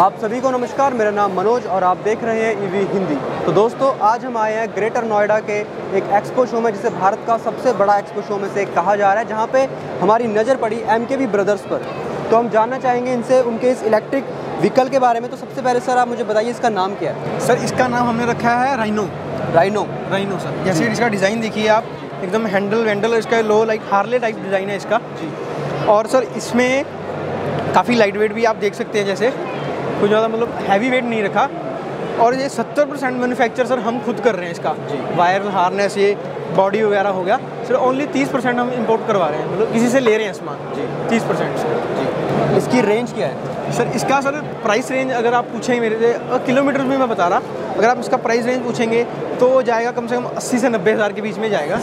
आप सभी को नमस्कार मेरा नाम मनोज और आप देख रहे हैं ईवी हिंदी। तो दोस्तों आज हम आए हैं ग्रेटर नोएडा के एक एक्सपो शो में जिसे भारत का सबसे बड़ा एक्सपो शो में से एक कहा जा रहा है जहाँ पे हमारी नज़र पड़ी एम के ब्रदर्स पर। तो हम जानना चाहेंगे इनसे उनके इस इलेक्ट्रिक व्हीकल के बारे में। तो सबसे पहले सर आप मुझे बताइए इसका नाम क्या है? सर इसका नाम हमने रखा है राइनो राइनो राइनो सर। जैसे इसका डिज़ाइन देखिए आप एकदम हैंडल वैंडल इसका low like Harley type design है इसका। जी। और सर इसमें काफ़ी लाइट वेट भी आप देख सकते हैं जैसे। कुछ ज़्यादा मतलब हैवी वेट नहीं रखा। और ये 70 परसेंट मैनुफैक्चर सर हम खुद कर रहे हैं इसका। जी। वायर हार्नेस ये बॉडी वगैरह हो गया। सर ओनली 30 परसेंट हम इंपोर्ट करवा रहे हैं। मतलब किसी से ले रहे हैं सामान। जी। 30 परसेंट सर जी। इसकी रेंज क्या है? सर इसका सर प्राइस रेंज अगर आप पूछेंगे मेरे से किलोमीटर में मैं बता रहा। अगर आप इसका प्राइस रेंज पूछेंगे तो जाएगा कम से कम अस्सी से नब्बे हज़ार के बीच में जाएगा।